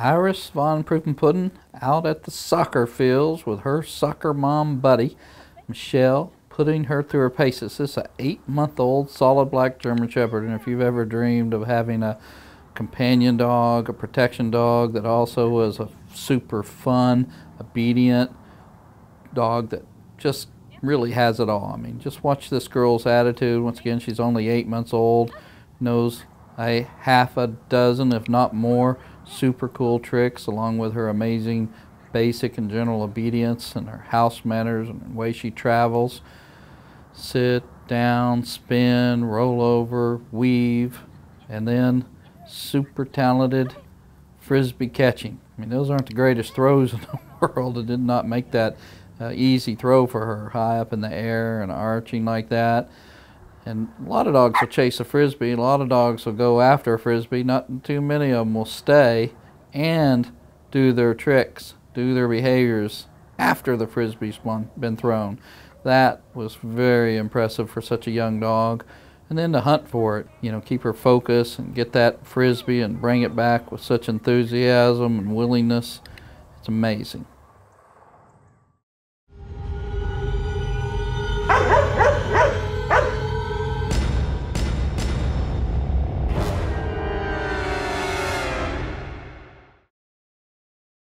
Iris Von Pudding out at the soccer fields with her soccer mom buddy, Michelle, putting her through her paces. This is an eight-month-old solid black German Shepherd, and if you've ever dreamed of having a companion dog, a protection dog that also was a super fun, obedient dog that just really has it all. I mean, just watch this girl's attitude. Once again, she's only eight months old, knows a half a dozen, if not more, super cool tricks along with her amazing basic and general obedience and her house manners and the way she travels. Sit down, spin, roll over, weave, and then super talented frisbee catching. I mean, those aren't the greatest throws in the world. It did not make that uh, easy throw for her, high up in the air and arching like that. And a lot of dogs will chase a frisbee. A lot of dogs will go after a frisbee. Not too many of them will stay and do their tricks, do their behaviors after the frisbee's been thrown. That was very impressive for such a young dog. And then to hunt for it, you know, keep her focus and get that frisbee and bring it back with such enthusiasm and willingness. It's amazing.